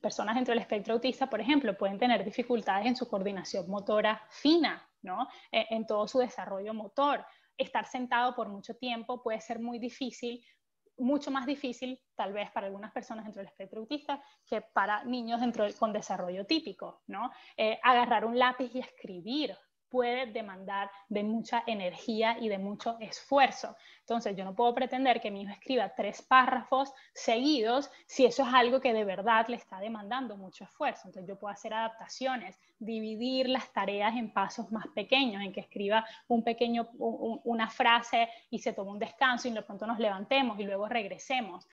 Personas dentro del espectro autista, por ejemplo, pueden tener dificultades en su coordinación motora fina, ¿no? E, en todo su desarrollo motor. Estar sentado por mucho tiempo puede ser muy difícil mucho más difícil, tal vez para algunas personas dentro del espectro autista, que para niños dentro con desarrollo típico, ¿no? Eh, agarrar un lápiz y escribir, puede demandar de mucha energía y de mucho esfuerzo. Entonces, yo no puedo pretender que mi hijo escriba tres párrafos seguidos si eso es algo que de verdad le está demandando mucho esfuerzo. Entonces, yo puedo hacer adaptaciones, dividir las tareas en pasos más pequeños, en que escriba un pequeño, una frase y se tome un descanso y de pronto nos levantemos y luego regresemos.